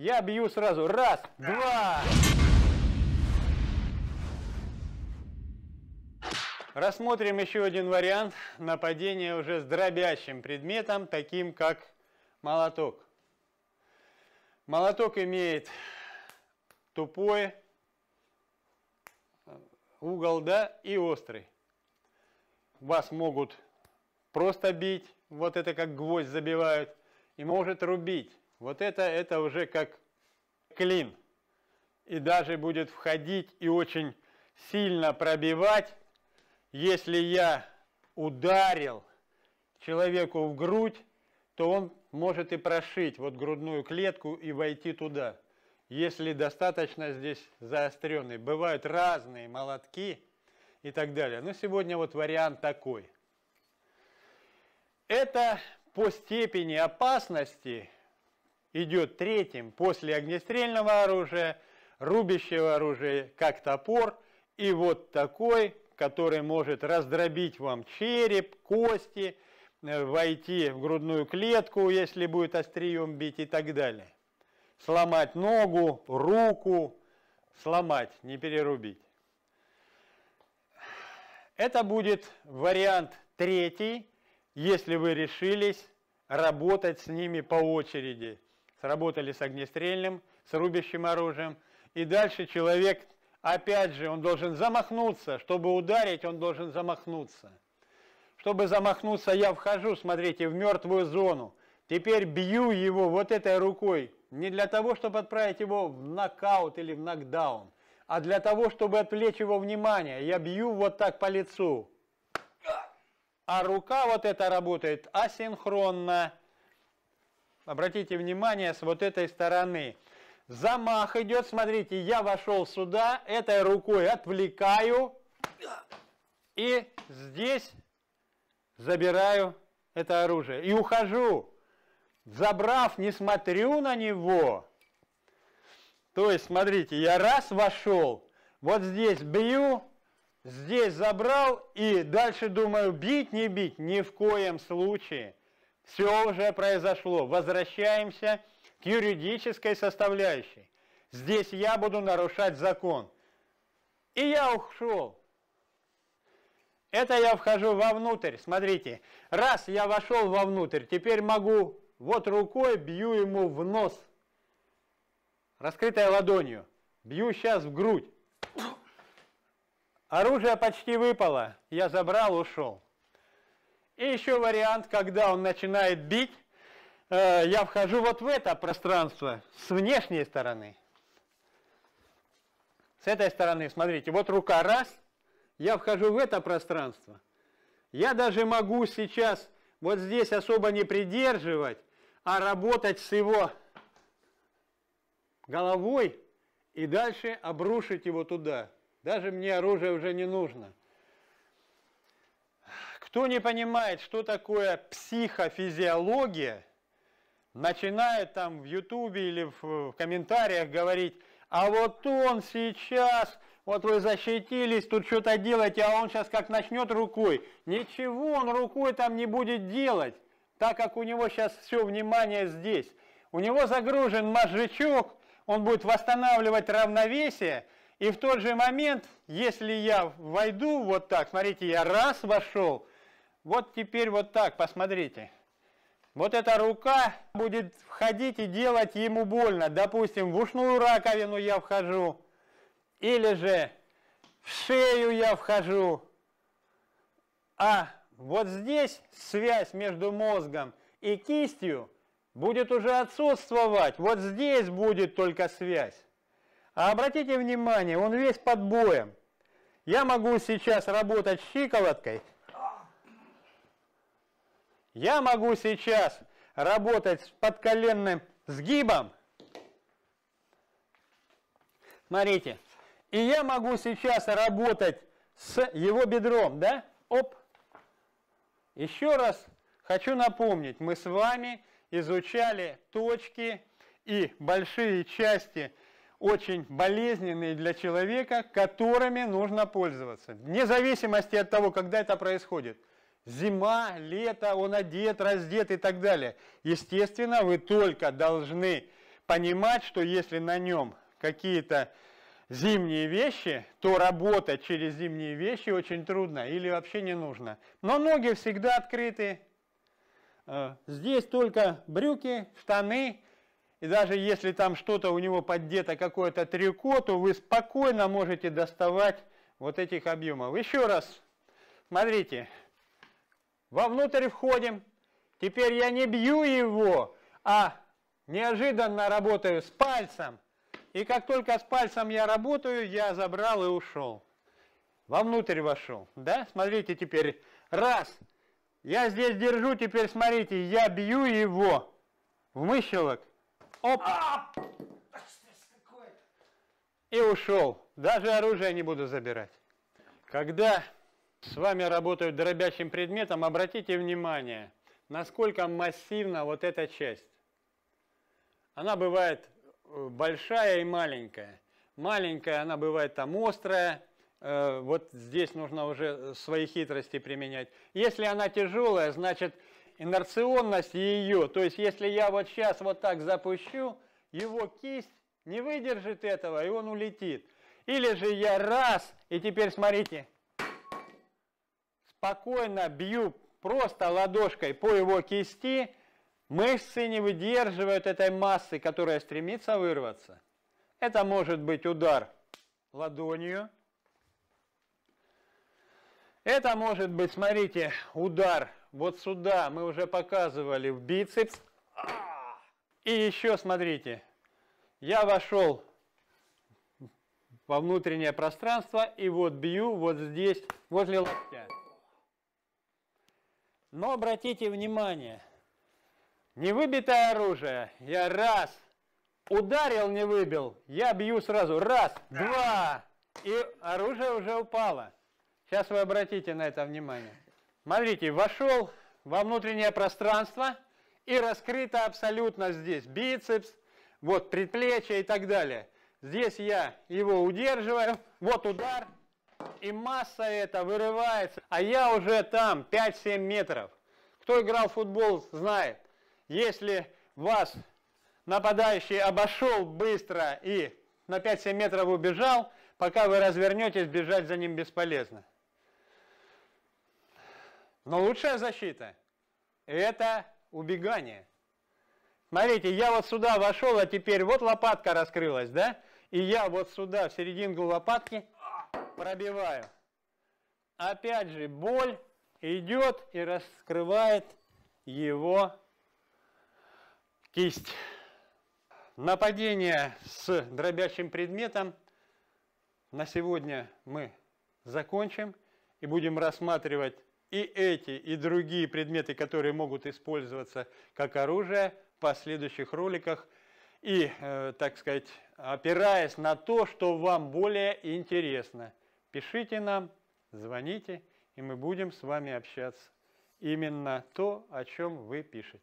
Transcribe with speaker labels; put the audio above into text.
Speaker 1: Я бью сразу. Раз, два. Рассмотрим еще один вариант нападения уже с дробящим предметом, таким как молоток. Молоток имеет тупой угол, да, и острый. Вас могут просто бить, вот это как гвоздь забивают, и может рубить. Вот это, это уже как клин. И даже будет входить и очень сильно пробивать, если я ударил человеку в грудь, то он может и прошить вот грудную клетку и войти туда, если достаточно здесь заостренный. Бывают разные молотки и так далее. Но сегодня вот вариант такой. Это по степени опасности идет третьим после огнестрельного оружия, рубящего оружия, как топор, и вот такой, который может раздробить вам череп, кости, э, войти в грудную клетку, если будет острием бить и так далее. Сломать ногу, руку, сломать, не перерубить. Это будет вариант третий, если вы решились работать с ними по очереди сработали с огнестрельным, с рубящим оружием. И дальше человек, опять же, он должен замахнуться. Чтобы ударить, он должен замахнуться. Чтобы замахнуться, я вхожу, смотрите, в мертвую зону. Теперь бью его вот этой рукой. Не для того, чтобы отправить его в нокаут или в нокдаун, а для того, чтобы отвлечь его внимание. Я бью вот так по лицу. А рука вот эта работает асинхронно. Обратите внимание, с вот этой стороны. Замах идет, смотрите, я вошел сюда, этой рукой отвлекаю. И здесь забираю это оружие. И ухожу. Забрав, не смотрю на него. То есть, смотрите, я раз вошел, вот здесь бью, здесь забрал, и дальше думаю, бить, не бить, ни в коем случае. Все уже произошло. Возвращаемся к юридической составляющей. Здесь я буду нарушать закон. И я ушел. Это я вхожу вовнутрь. Смотрите, раз я вошел вовнутрь, теперь могу вот рукой бью ему в нос. Раскрытой ладонью. Бью сейчас в грудь. Оружие почти выпало. Я забрал, ушел. И еще вариант, когда он начинает бить, э, я вхожу вот в это пространство с внешней стороны. С этой стороны, смотрите, вот рука раз, я вхожу в это пространство. Я даже могу сейчас вот здесь особо не придерживать, а работать с его головой и дальше обрушить его туда. Даже мне оружие уже не нужно. Кто не понимает, что такое психофизиология, начинает там в Ютубе или в, комментариях говорить, а вот он сейчас, вот вы защитились, тут что-то делаете, а он сейчас как начнет рукой. Ничего он рукой там не будет делать, так как у него сейчас все внимание здесь. У него загружен мозжечок, он будет восстанавливать равновесие, и в тот же момент, если я войду вот так, смотрите, я раз вошел, вот теперь вот так, посмотрите. Вот эта рука будет входить и делать ему больно. Допустим, в ушную раковину я вхожу, или же в шею я вхожу. А вот здесь связь между мозгом и кистью будет уже отсутствовать. Вот здесь будет только связь. А обратите внимание, он весь под боем. Я могу сейчас работать щиколоткой – я могу сейчас работать с подколенным сгибом. Смотрите. И я могу сейчас работать с его бедром, да? Оп. Еще раз хочу напомнить, мы с вами изучали точки и большие части, очень болезненные для человека, которыми нужно пользоваться. Вне зависимости от того, когда это происходит зима, лето, он одет, раздет и так далее. Естественно, вы только должны понимать, что если на нем какие-то зимние вещи, то работать через зимние вещи очень трудно или вообще не нужно. Но ноги всегда открыты. Э, здесь только брюки, штаны. И даже если там что-то у него поддето, какое-то трюко, то вы спокойно можете доставать вот этих объемов. Еще раз, смотрите, вовнутрь входим. Теперь я не бью его, а неожиданно работаю с пальцем. И как только с пальцем я работаю, я забрал и ушел. Вовнутрь вошел. Да? Смотрите теперь. Раз. Я здесь держу, теперь смотрите, я бью его в мыщелок. Оп. И ушел. Даже оружие не буду забирать. Когда с вами работают дробящим предметом, обратите внимание, насколько массивна вот эта часть. Она бывает э, большая и маленькая. Маленькая, она бывает там острая, э, вот здесь нужно уже свои хитрости применять. Если она тяжелая, значит инерционность ее, то есть если я вот сейчас вот так запущу, его кисть не выдержит этого, и он улетит. Или же я раз, и теперь смотрите, спокойно бью просто ладошкой по его кисти, Мышцы не выдерживают этой массы, которая стремится вырваться. Это может быть удар ладонью. Это может быть, смотрите, удар вот сюда, мы уже показывали, в бицепс. И еще, смотрите, я вошел во внутреннее пространство и вот бью вот здесь, возле локтя. Но обратите внимание, не выбитое оружие. Я раз. Ударил, не выбил. Я бью сразу. Раз, два. И оружие уже упало. Сейчас вы обратите на это внимание. Смотрите, вошел во внутреннее пространство и раскрыто абсолютно здесь бицепс, вот предплечье и так далее. Здесь я его удерживаю, вот удар, и масса эта вырывается, а я уже там 5-7 метров. Кто играл в футбол, знает. Если вас нападающий обошел быстро и на 5-7 метров убежал, пока вы развернетесь, бежать за ним бесполезно. Но лучшая защита – это убегание. Смотрите, я вот сюда вошел, а теперь вот лопатка раскрылась, да? И я вот сюда, в серединку лопатки, пробиваю. Опять же, боль идет и раскрывает его кисть. Нападение с дробящим предметом на сегодня мы закончим и будем рассматривать и эти, и другие предметы, которые могут использоваться как оружие в последующих роликах. И, э, так сказать, опираясь на то, что вам более интересно, пишите нам, звоните, и мы будем с вами общаться. Именно то, о чем вы пишете.